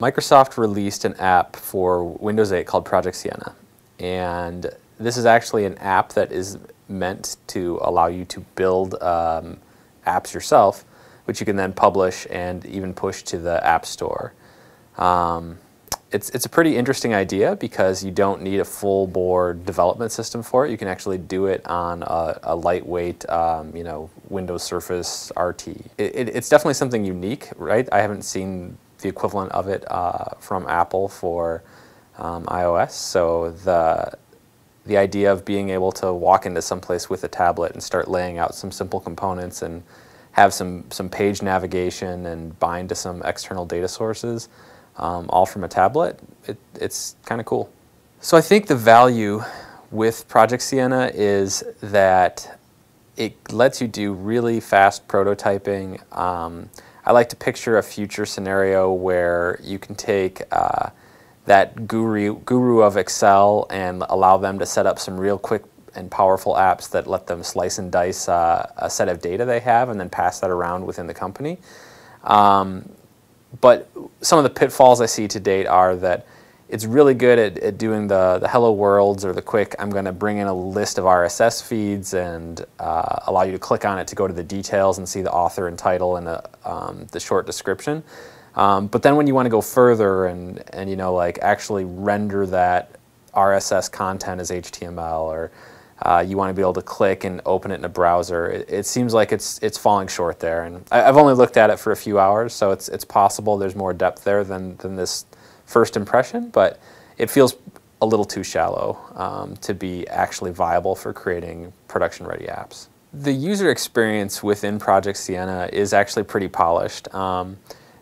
Microsoft released an app for Windows 8 called Project Siena. And this is actually an app that is meant to allow you to build um, apps yourself, which you can then publish and even push to the App Store. Um, it's, it's a pretty interesting idea because you don't need a full board development system for it. You can actually do it on a, a lightweight, um, you know, Windows Surface RT. It, it, it's definitely something unique, right? I haven't seen the equivalent of it uh, from Apple for um, iOS. So the the idea of being able to walk into some place with a tablet and start laying out some simple components and have some some page navigation and bind to some external data sources, um, all from a tablet, it, it's kind of cool. So I think the value with Project Siena is that it lets you do really fast prototyping. Um, I like to picture a future scenario where you can take uh, that guru, guru of Excel and allow them to set up some real quick and powerful apps that let them slice and dice uh, a set of data they have and then pass that around within the company. Um, but some of the pitfalls I see to date are that it's really good at, at doing the, the hello worlds or the quick, I'm going to bring in a list of RSS feeds and uh, allow you to click on it to go to the details and see the author and title and the, um, the short description. Um, but then when you want to go further and, and you know like actually render that RSS content as HTML or uh, you want to be able to click and open it in a browser. It, it, seems like it's it's falling short there, and I, have only looked at it for a few hours, so it's it's possible there's more depth there than than this first impression, but it feels a little too shallow um, to be actually viable for creating production-ready apps. The user experience within Project Siena is actually pretty polished. Um,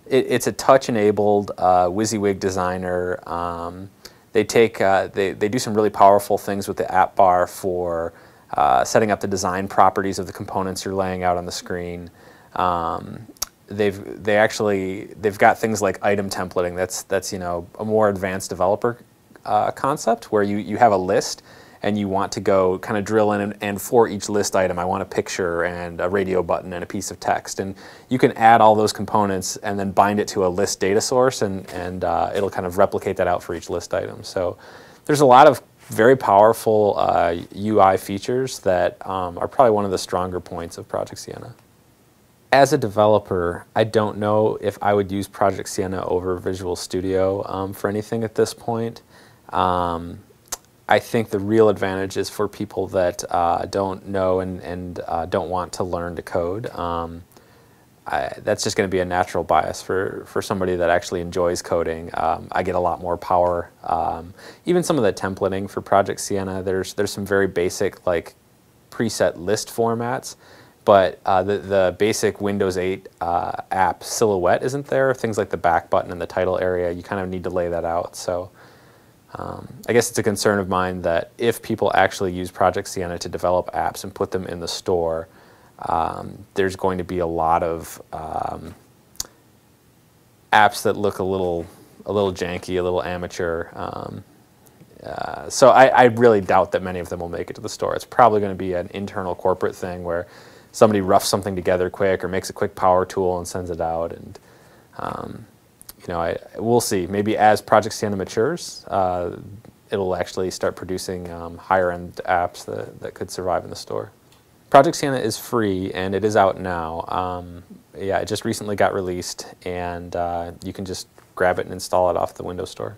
it, it's a touch-enabled uh, WYSIWYG designer. Um, they take uh, they, they do some really powerful things with the app bar for uh, setting up the design properties of the components you're laying out on the screen. Um, they've they actually they've got things like item templating. That's that's you know a more advanced developer uh, concept where you you have a list and you want to go kind of drill in and, and, for each list item I want a picture and a radio button and a piece of text and you can add all those components and then bind it to a list data source and and uh, it'll kind of replicate that out for each list item. So there's a lot of very powerful uh, UI features that um, are probably one of the stronger points of Project Siena as a developer, I don't know if I would use Project Siena over Visual Studio um, for anything at this point. Um, I think the real advantage is for people that uh, don't know and, and uh, don't want to learn to code. Um, I, that's just going to be a natural bias for, for somebody that actually enjoys coding. Um, I get a lot more power. Um, even some of the templating for Project Siena, there's, there's some very basic like preset list formats but uh, the, the basic Windows 8 uh, app silhouette isn't there. Things like the back button and the title area, you kind of need to lay that out. So um, I guess it's a concern of mine that if people actually use Project Siena to develop apps and put them in the store, um, there's going to be a lot of um, apps that look a little, a little janky, a little amateur. Um, uh, so I, I really doubt that many of them will make it to the store. It's probably going to be an internal corporate thing where somebody roughs something together quick or makes a quick power tool and sends it out. And um, you know, I we'll see. Maybe as Project Siena matures, uh, it'll actually start producing um, higher end apps that, that could survive in the store. Project Siena is free and it is out now. Um, yeah, it just recently got released and uh, you can just grab it and install it off the Windows Store.